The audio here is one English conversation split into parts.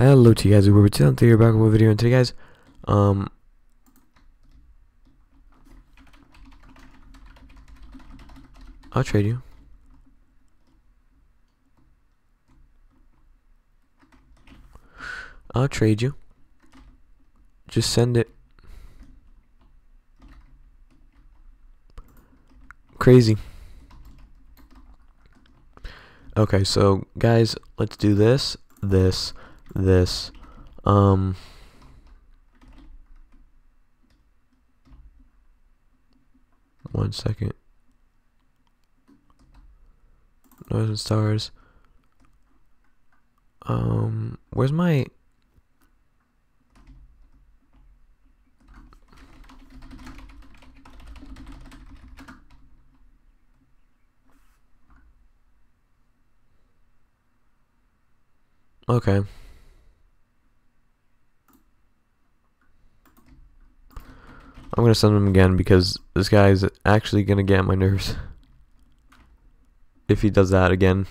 Hello to you guys, we're Tim here back with a video and today guys, um I'll trade you. I'll trade you. Just send it. Crazy. Okay, so guys, let's do this, this, this, um, one second. And stars. Um, where's my Okay. I'm gonna send him again because this guy is actually gonna get my nerves. If he does that again.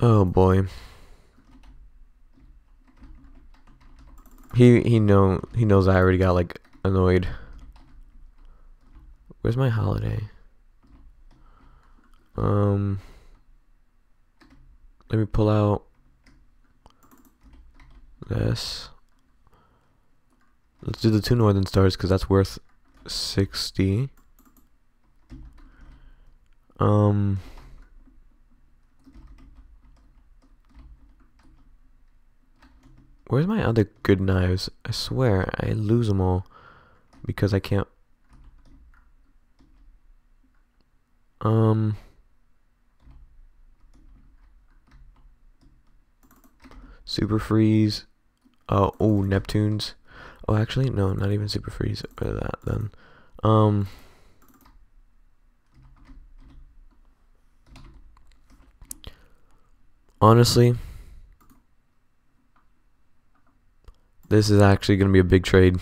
Oh boy. He he know he knows I already got like annoyed. Where's my holiday? Um let me pull out this. Let's do the two northern stars because that's worth 60. Um Where's my other good knives? I swear, I lose them all because I can't. Um. Super Freeze. Oh, oh, Neptunes. Oh, actually, no, not even Super Freeze or that then. Um. Honestly, This is actually going to be a big trade.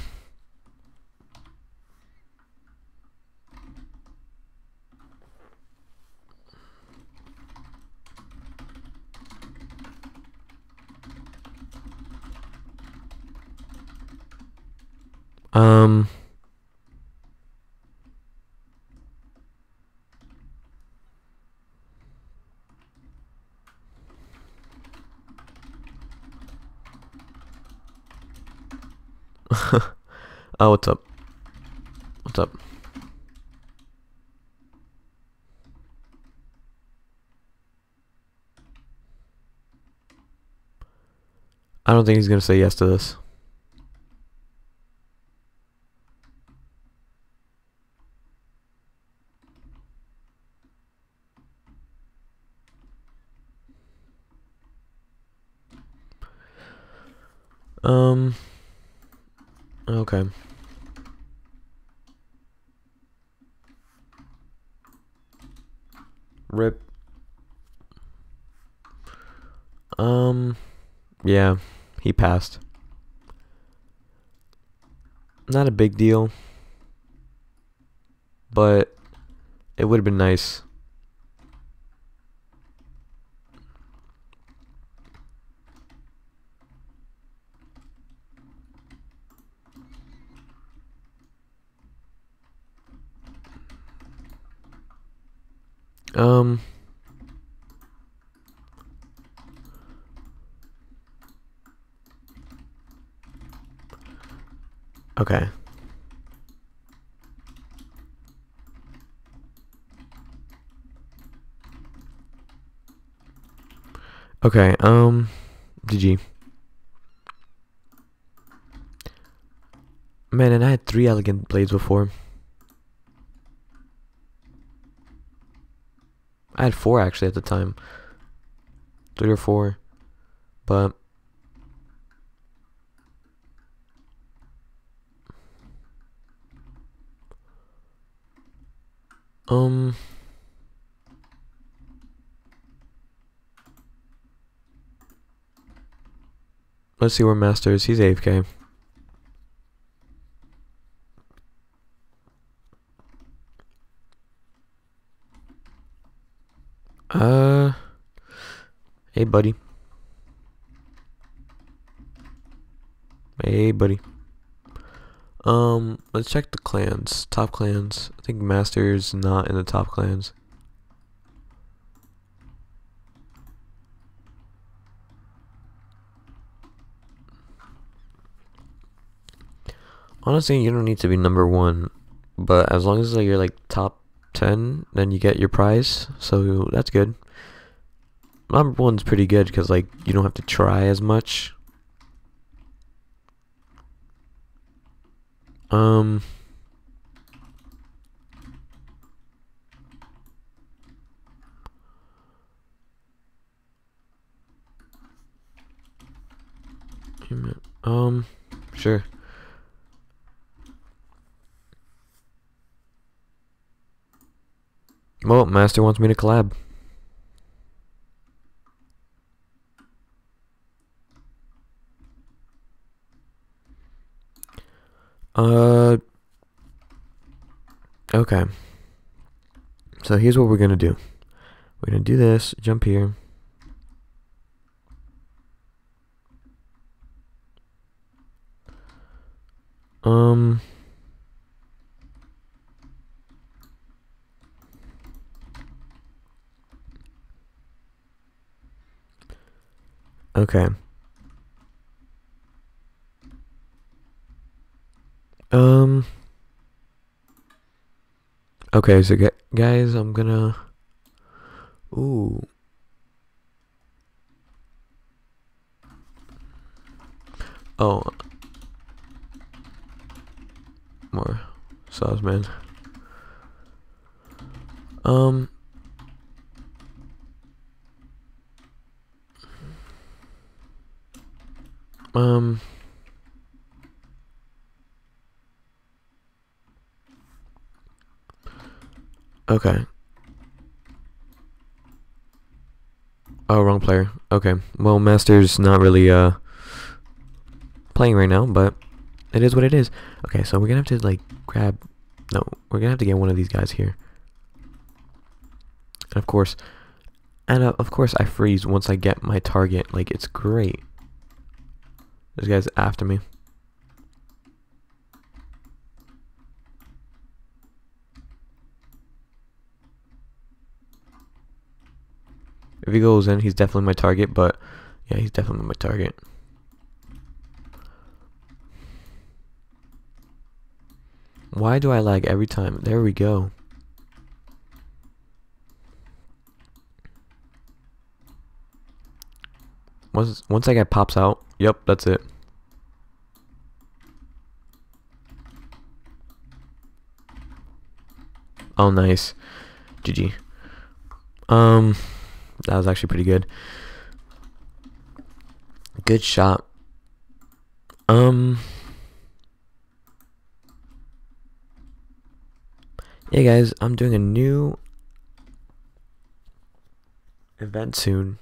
Um... oh, what's up? What's up? I don't think he's gonna say yes to this. Um... Okay. Rip. Um, yeah, he passed. Not a big deal, but it would have been nice. Um. Okay. Okay, um, GG. Man, and I had three elegant blades before. Had four actually at the time. Three or four. But Um Let's see where Master is. He's AFK. Hey, buddy. Hey, buddy. Um, let's check the clans. Top clans. I think Master's not in the top clans. Honestly, you don't need to be number one, but as long as like, you're like top 10, then you get your prize, so that's good. Number one's pretty good because like you don't have to try as much. Um... Um, sure. Well, Master wants me to collab. Uh, okay. So here's what we're gonna do. We're gonna do this, jump here. Um... Okay. Um. Okay, so guys, I'm gonna. Ooh. Oh. More sauce, man. Um. Um. Okay. Oh, wrong player. Okay. Well, Master's not really, uh, playing right now, but it is what it is. Okay, so we're gonna have to, like, grab... No, we're gonna have to get one of these guys here. And of course... And uh, of course I freeze once I get my target. Like, it's great. This guy's after me. If he goes in, he's definitely my target, but yeah, he's definitely my target. Why do I lag every time? There we go. Once once that guy pops out, yep, that's it. Oh, nice. GG. Um, that was actually pretty good. Good shot. Um. Yeah, guys, I'm doing a new event soon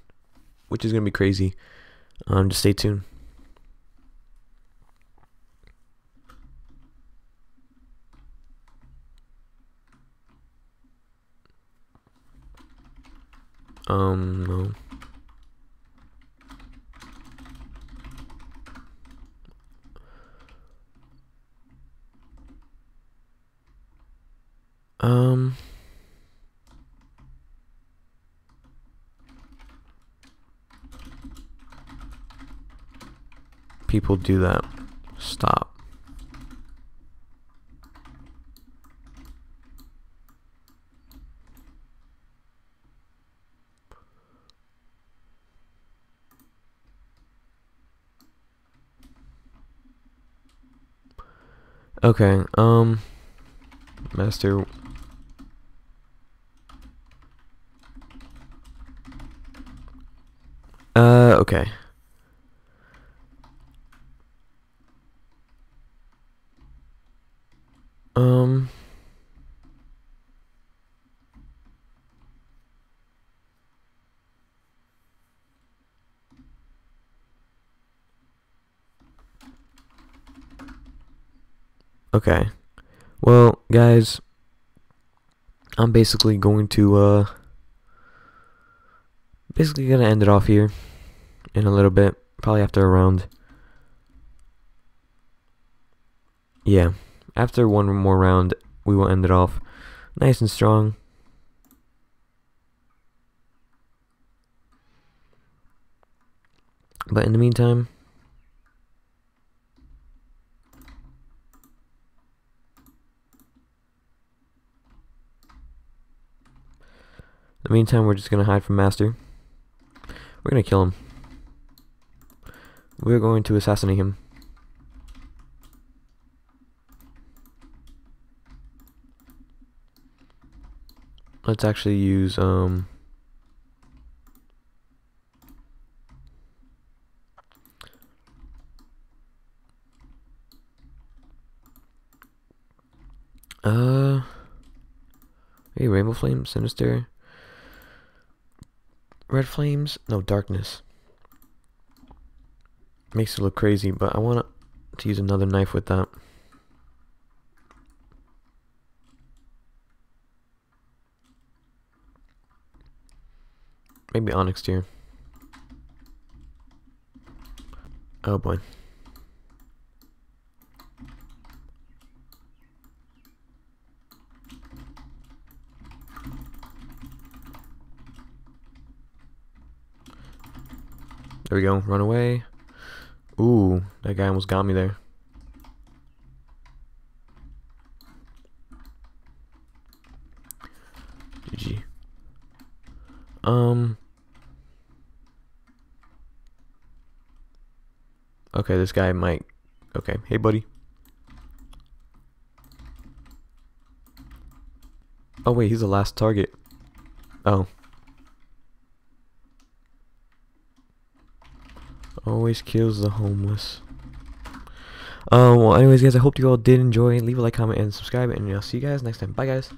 which is gonna be crazy. Um, just stay tuned. Um, no. Um... people do that. Stop. Okay, um, master. Uh, okay. Um. Okay. Well, guys, I'm basically going to uh basically gonna end it off here in a little bit, probably after a round. Yeah, after one more round, we will end it off nice and strong. But in the meantime, In the meantime, we're just gonna hide from Master. We're gonna kill him. We're going to assassinate him. Let's actually use, um... Uh... Hey, Rainbow Flame, Sinister... Red flames? No, darkness. Makes it look crazy, but I want to use another knife with that. Maybe onyx deer. Oh boy. There we go. Run away. Ooh, that guy almost got me there. GG. Um. Okay, this guy might. Okay, hey buddy. Oh wait, he's the last target. Oh. Always kills the homeless. Um, well, anyways, guys, I hope you all did enjoy. Leave a like, comment, and subscribe, and I'll see you guys next time. Bye, guys.